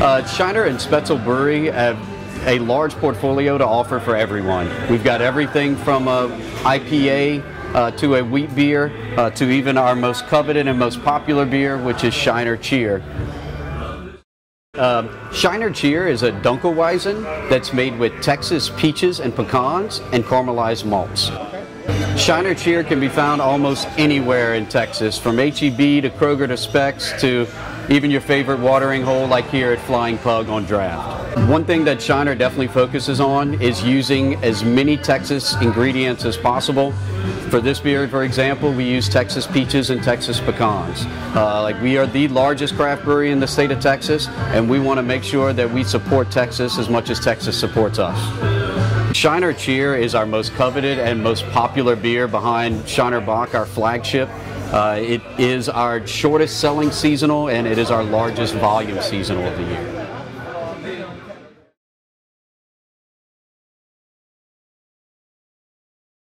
Uh, Shiner and Spoetzl Brewery have a large portfolio to offer for everyone. We've got everything from a IPA uh, to a wheat beer uh, to even our most coveted and most popular beer, which is Shiner Cheer. Um, Shiner Cheer is a Dunkelweizen that's made with Texas peaches and pecans and caramelized malts. Shiner Cheer can be found almost anywhere in Texas, from HEB to Kroger to Spec's to even your favorite watering hole like here at Flying Pug on draft. One thing that Shiner definitely focuses on is using as many Texas ingredients as possible. For this beer, for example, we use Texas peaches and Texas pecans. Uh, like we are the largest craft brewery in the state of Texas, and we want to make sure that we support Texas as much as Texas supports us. Shiner Cheer is our most coveted and most popular beer behind Shiner Bock, our flagship. Uh, it is our shortest selling seasonal and it is our largest volume seasonal of the year.